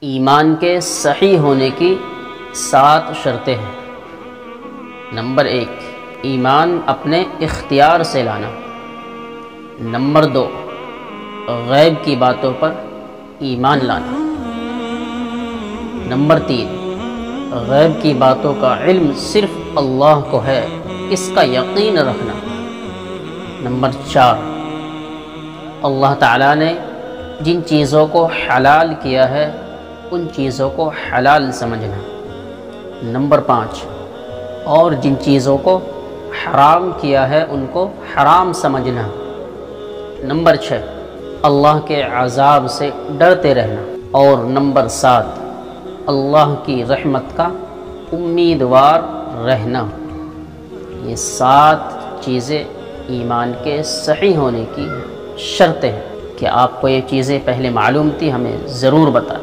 ایمان کے صحیح ہونے کی سات شرطیں ہیں۔ نمبر ایک، ایمان اپنے اختیار سے لانا۔ نمبر دو، غیب کی باتوں پر ایمان لانا۔ نمبر تین، غیب کی باتوں کا علم صرف اللہ کو ہے، اس کا یقین رکھنا۔ نمبر چار، اللہ تعالیٰ نے جن چیزوں کو حلال کیا ہے ان چیزوں کو حلال سمجھنا۔ نمبر پانچ، اور جن چیزوں کو حرام کیا ہے ان کو حرام سمجھنا۔ نمبر چھ، اللہ کے عذاب سے ڈرتے رہنا۔ اور نمبر سات، اللہ کی رحمت کا امیدوار رہنا۔ یہ سات چیزیں ایمان کے صحیح ہونے کی شرطیں ہیں۔ کہ آپ کو یہ چیزیں پہلے معلوم تھی، ہمیں ضرور بتائیں۔